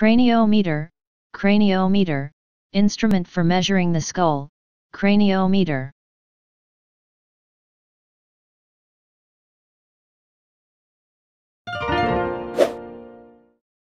Craniometer, craniometer, instrument for measuring the skull, craniometer.